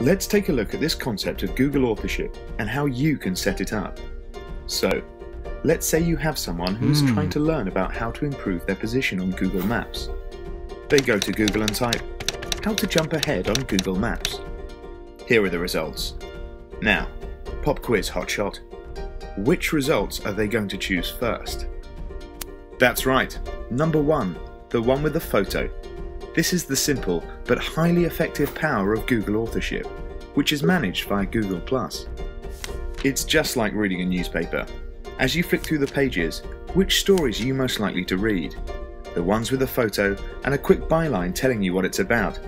Let's take a look at this concept of Google authorship and how you can set it up. So, let's say you have someone who is Hmm. trying to learn about how to improve their position on Google Maps. They go to Google and type, How to jump ahead on Google Maps. Here are the results. Now, pop quiz hotshot. Which results are they going to choose first? That's right, number one, the one with the photo. This is the simple but highly effective power of Google authorship, which is managed via Google. It's just like reading a newspaper. As you flick through the pages, which stories are you most likely to read? The ones with a photo and a quick byline telling you what it's about.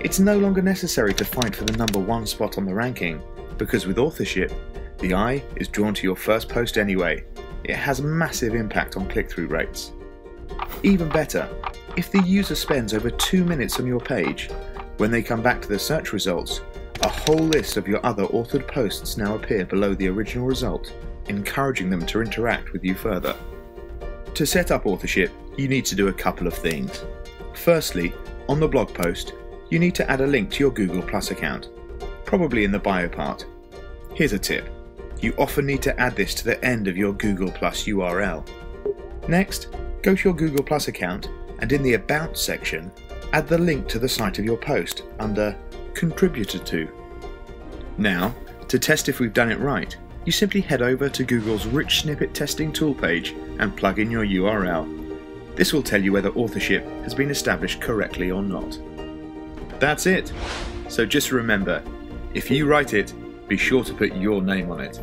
It's no longer necessary to fight for the number one spot on the ranking, because with authorship, the eye is drawn to your first post anyway. It has massive impact on click through rates. Even better, if the user spends over two minutes on your page, when they come back to the search results, a whole list of your other authored posts now appear below the original result, encouraging them to interact with you further. To set up authorship, you need to do a couple of things. Firstly, on the blog post, you need to add a link to your Google Plus account, probably in the bio part. Here's a tip you often need to add this to the end of your Google Plus URL. Next, go to your Google Plus account and in the About section, add the link to the site of your post under Contributor to. Now, to test if we've done it right, you simply head over to Google's Rich Snippet Testing tool page and plug in your URL. This will tell you whether authorship has been established correctly or not. That's it. So just remember, if you write it, be sure to put your name on it.